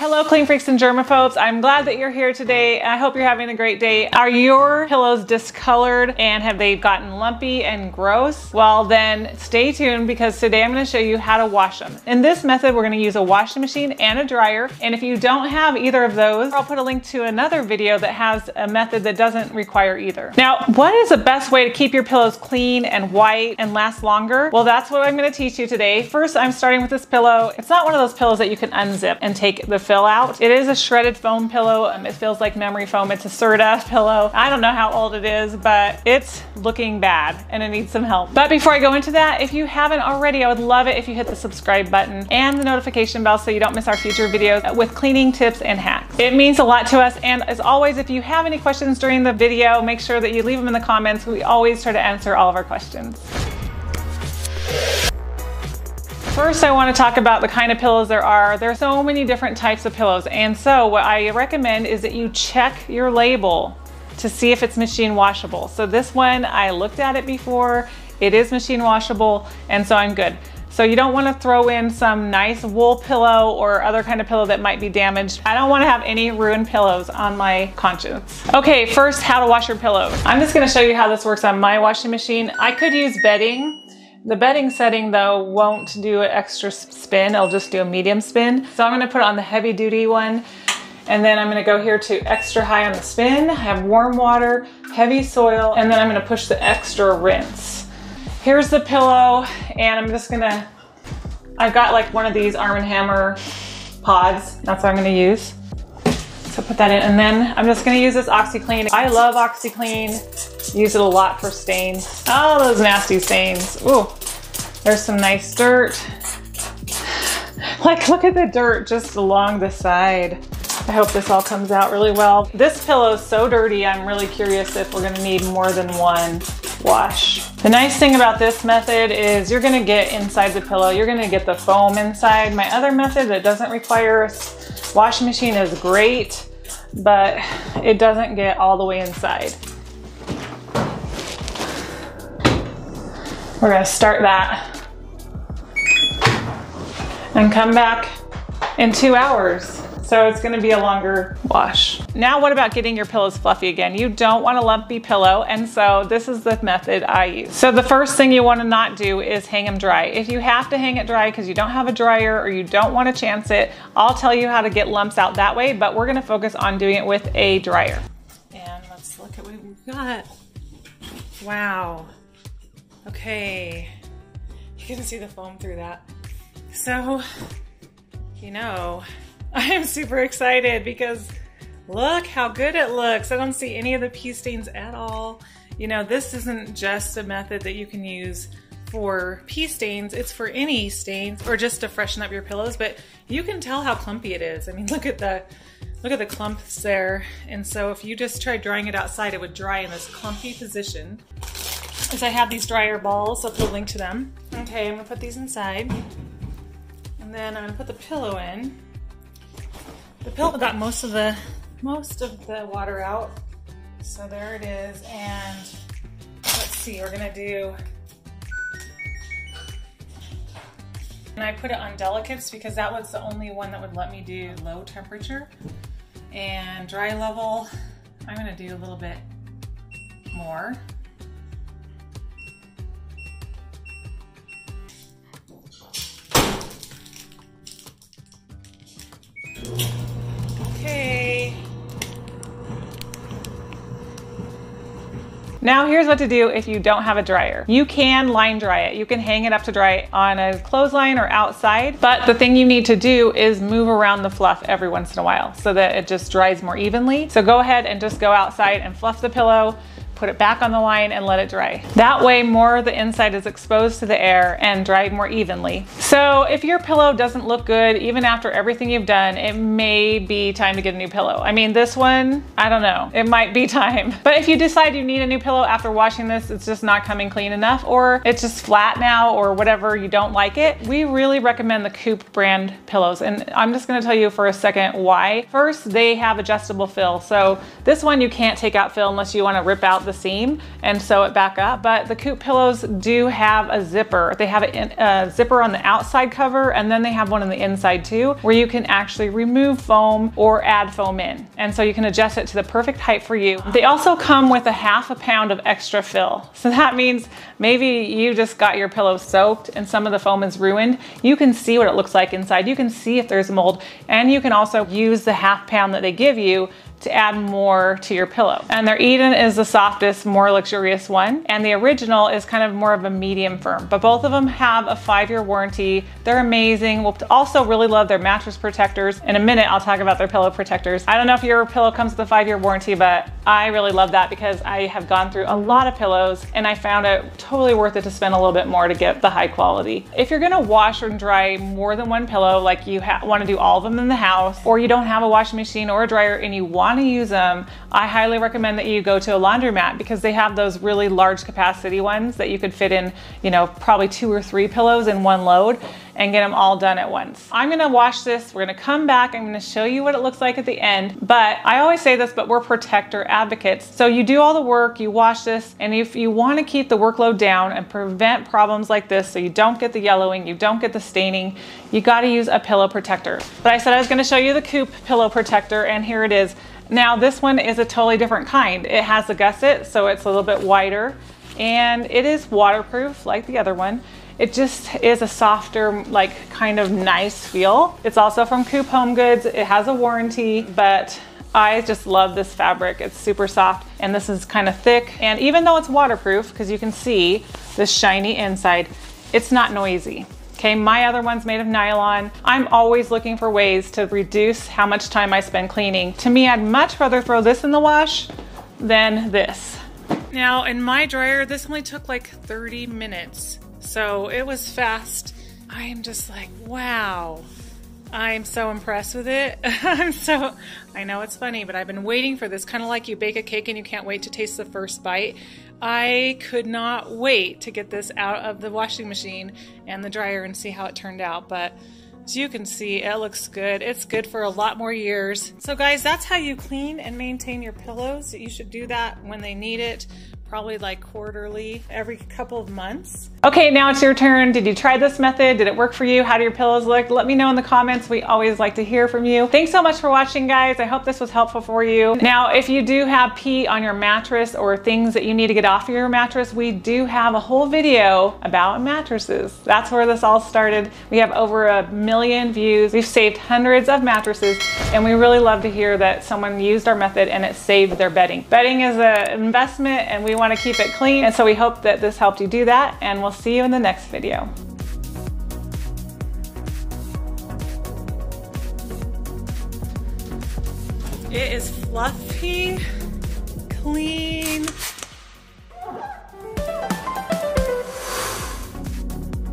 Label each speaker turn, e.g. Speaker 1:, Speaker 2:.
Speaker 1: Hello clean freaks and germaphobes. I'm glad that you're here today. I hope you're having a great day. Are your pillows discolored and have they gotten lumpy and gross? Well then stay tuned because today I'm gonna show you how to wash them. In this method we're gonna use a washing machine and a dryer and if you don't have either of those I'll put a link to another video that has a method that doesn't require either. Now what is the best way to keep your pillows clean and white and last longer? Well that's what I'm gonna teach you today. First I'm starting with this pillow. It's not one of those pillows that you can unzip and take the fill out. It is a shredded foam pillow. Um, it feels like memory foam. It's a Serta pillow. I don't know how old it is, but it's looking bad and it needs some help. But before I go into that, if you haven't already, I would love it if you hit the subscribe button and the notification bell so you don't miss our future videos with cleaning tips and hacks. It means a lot to us. And as always, if you have any questions during the video, make sure that you leave them in the comments. We always try to answer all of our questions. First, I want to talk about the kind of pillows there are. There are so many different types of pillows. And so what I recommend is that you check your label to see if it's machine washable. So this one, I looked at it before. It is machine washable, and so I'm good. So you don't want to throw in some nice wool pillow or other kind of pillow that might be damaged. I don't want to have any ruined pillows on my conscience. Okay, first how to wash your pillows. I'm just going to show you how this works on my washing machine. I could use bedding the bedding setting though won't do an extra spin, I'll just do a medium spin. So I'm gonna put on the heavy duty one and then I'm gonna go here to extra high on the spin, I have warm water, heavy soil, and then I'm gonna push the extra rinse. Here's the pillow and I'm just gonna, I've got like one of these Arm & Hammer pods, that's what I'm gonna use. So put that in and then I'm just gonna use this OxiClean. I love OxiClean. Use it a lot for stains. Oh, those nasty stains. Ooh, there's some nice dirt. Like, look at the dirt just along the side. I hope this all comes out really well. This pillow is so dirty, I'm really curious if we're gonna need more than one wash. The nice thing about this method is you're gonna get inside the pillow, you're gonna get the foam inside. My other method that doesn't require a washing machine is great, but it doesn't get all the way inside. We're gonna start that and come back in two hours. So it's gonna be a longer wash. Now what about getting your pillows fluffy again? You don't want a lumpy pillow and so this is the method I use. So the first thing you wanna not do is hang them dry. If you have to hang it dry because you don't have a dryer or you don't wanna chance it, I'll tell you how to get lumps out that way, but we're gonna focus on doing it with a dryer. And let's look at what we've got. Wow. Okay, you can see the foam through that. So, you know, I am super excited because look how good it looks. I don't see any of the pee stains at all. You know, this isn't just a method that you can use for pee stains, it's for any stains or just to freshen up your pillows, but you can tell how clumpy it is. I mean, look at the look at the clumps there. And so if you just tried drying it outside, it would dry in this clumpy position is I have these dryer balls. I'll put a link to them. Okay, I'm gonna put these inside. And then I'm gonna put the pillow in. The pillow got most of the most of the water out. So there it is. And let's see, we're gonna do and I put it on delicates because that was the only one that would let me do low temperature. And dry level, I'm gonna do a little bit more. Now here's what to do if you don't have a dryer. You can line dry it. You can hang it up to dry on a clothesline or outside, but the thing you need to do is move around the fluff every once in a while so that it just dries more evenly. So go ahead and just go outside and fluff the pillow, put it back on the line and let it dry. That way more of the inside is exposed to the air and dried more evenly. So if your pillow doesn't look good, even after everything you've done, it may be time to get a new pillow. I mean, this one, I don't know, it might be time. But if you decide you need a new pillow after washing this, it's just not coming clean enough, or it's just flat now, or whatever, you don't like it, we really recommend the Coop brand pillows. And I'm just gonna tell you for a second why. First, they have adjustable fill. So this one you can't take out fill unless you wanna rip out the seam and sew it back up. But the Coop pillows do have a zipper. They have a, a zipper on the outside cover and then they have one on the inside too, where you can actually remove foam or add foam in. And so you can adjust it to the perfect height for you. They also come with a half a pound of extra fill. So that means maybe you just got your pillow soaked and some of the foam is ruined. You can see what it looks like inside. You can see if there's mold and you can also use the half pound that they give you to add more to your pillow. And their Eden is the softest, more luxurious one. And the original is kind of more of a medium firm, but both of them have a five year warranty. They're amazing. We'll also really love their mattress protectors. In a minute, I'll talk about their pillow protectors. I don't know if your pillow comes with a five year warranty, but I really love that because I have gone through a lot of pillows and I found it totally worth it to spend a little bit more to get the high quality. If you're gonna wash and dry more than one pillow, like you wanna do all of them in the house, or you don't have a washing machine or a dryer and you want want to use them, I highly recommend that you go to a laundromat because they have those really large capacity ones that you could fit in, you know, probably two or three pillows in one load and get them all done at once. I'm gonna wash this, we're gonna come back, I'm gonna show you what it looks like at the end, but I always say this, but we're protector advocates. So you do all the work, you wash this, and if you wanna keep the workload down and prevent problems like this so you don't get the yellowing, you don't get the staining, you gotta use a pillow protector. But I said I was gonna show you the Coop pillow protector, and here it is. Now this one is a totally different kind. It has a gusset, so it's a little bit wider, and it is waterproof like the other one. It just is a softer, like kind of nice feel. It's also from Coop Home Goods. It has a warranty, but I just love this fabric. It's super soft and this is kind of thick. And even though it's waterproof, because you can see this shiny inside, it's not noisy. Okay, my other one's made of nylon. I'm always looking for ways to reduce how much time I spend cleaning. To me, I'd much rather throw this in the wash than this. Now in my dryer, this only took like 30 minutes. So it was fast. I am just like, wow. I'm so impressed with it. I'm so, I know it's funny, but I've been waiting for this, kind of like you bake a cake and you can't wait to taste the first bite. I could not wait to get this out of the washing machine and the dryer and see how it turned out. But as you can see, it looks good. It's good for a lot more years. So guys, that's how you clean and maintain your pillows. You should do that when they need it probably like quarterly, every couple of months. Okay, now it's your turn. Did you try this method? Did it work for you? How do your pillows look? Let me know in the comments. We always like to hear from you. Thanks so much for watching, guys. I hope this was helpful for you. Now, if you do have pee on your mattress or things that you need to get off of your mattress, we do have a whole video about mattresses. That's where this all started. We have over a million views. We've saved hundreds of mattresses, and we really love to hear that someone used our method and it saved their bedding. Bedding is an investment, and we want to keep it clean. And so we hope that this helped you do that and we'll see you in the next video. It is fluffy, clean,